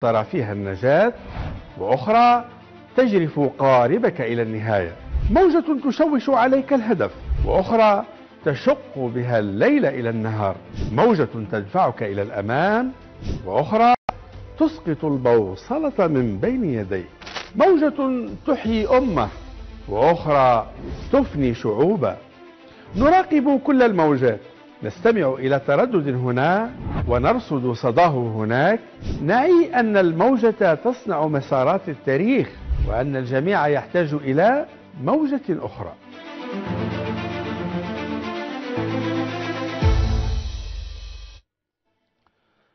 ترى فيها النجاة وأخرى تجرف قاربك إلى النهاية. موجة تشوش عليك الهدف وأخرى تشق بها الليل إلى النهار. موجة تدفعك إلى الأمام وأخرى تسقط البوصلة من بين يديك. موجة تحيي أمة وأخرى تفني شعوبا نراقب كل الموجات. نستمع إلى تردد هنا. ونرصد صداه هناك نعي أن الموجة تصنع مسارات التاريخ وأن الجميع يحتاج إلى موجة أخرى.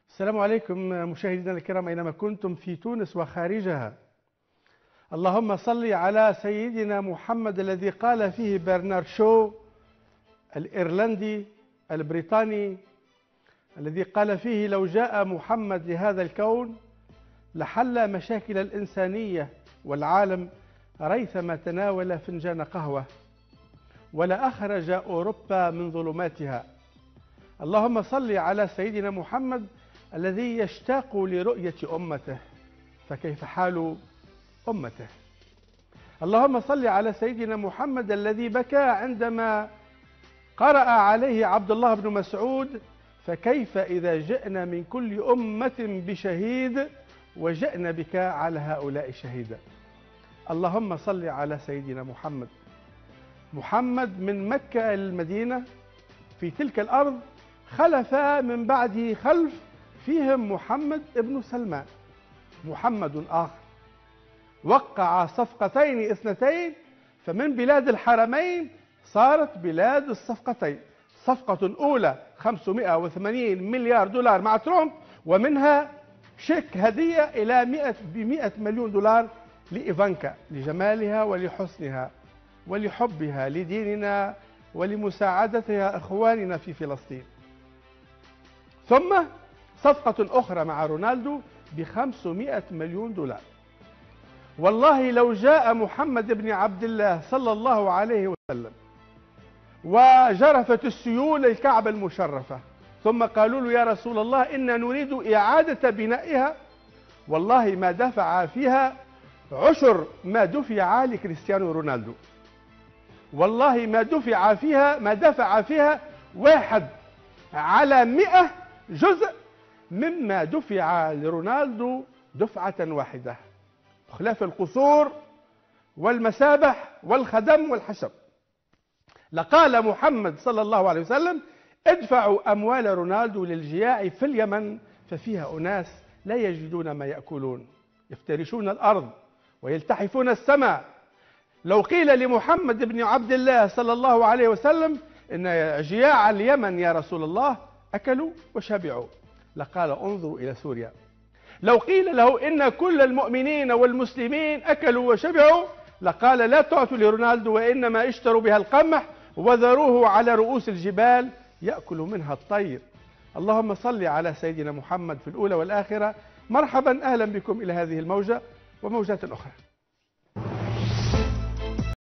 السلام عليكم مشاهدينا الكرام أينما كنتم في تونس وخارجها. اللهم صل على سيدنا محمد الذي قال فيه برنارد شو الإيرلندي البريطاني الذي قال فيه لو جاء محمد لهذا الكون لحل مشاكل الإنسانية والعالم ريثما تناول فنجان قهوة ولا أخرج أوروبا من ظلماتها. اللهم صل على سيدنا محمد الذي يشتاق لرؤية أمته. فكيف حال أمته؟ اللهم صل على سيدنا محمد الذي بكى عندما قرأ عليه عبد الله بن مسعود فكيف إذا جئنا من كل أمة بشهيد وجئنا بك على هؤلاء شهيدا اللهم صل على سيدنا محمد. محمد من مكة المدينة في تلك الأرض خلف من بعده خلف فيهم محمد ابن سلمان. محمد آخر. وقع صفقتين اثنتين فمن بلاد الحرمين صارت بلاد الصفقتين. صفقة أولى 580 مليار دولار مع ترامب ومنها شيك هدية إلى 100 ب 100 مليون دولار لإيفانكا لجمالها ولحسنها ولحبها لديننا ولمساعدتها إخواننا في فلسطين. ثم صفقة أخرى مع رونالدو ب 500 مليون دولار. والله لو جاء محمد بن عبد الله صلى الله عليه وسلم وجرفت السيول الكعبة المشرفة. ثم قالوا له يا رسول الله إنا نريد إعادة بنائها. والله ما دفع فيها عشر ما دفع لكريستيانو رونالدو. والله ما دفع فيها ما دفع فيها واحد على مئة جزء مما دفع لرونالدو دفعة واحدة. خلاف القصور والمسابح والخدم والحشب لقال محمد صلى الله عليه وسلم ادفعوا أموال رونالدو للجياع في اليمن ففيها أناس لا يجدون ما يأكلون يفترشون الأرض ويلتحفون السماء. لو قيل لمحمد بن عبد الله صلى الله عليه وسلم إن جياع اليمن يا رسول الله أكلوا وشبعوا. لقال انظروا إلى سوريا. لو قيل له إن كل المؤمنين والمسلمين أكلوا وشبعوا لقال لا تعطوا لرونالدو وإنما اشتروا بها القمح وذروه على رؤوس الجبال يأكل منها الطير. اللهم صل على سيدنا محمد في الأولى والآخرة. مرحبا أهلا بكم إلى هذه الموجة وموجات أخرى.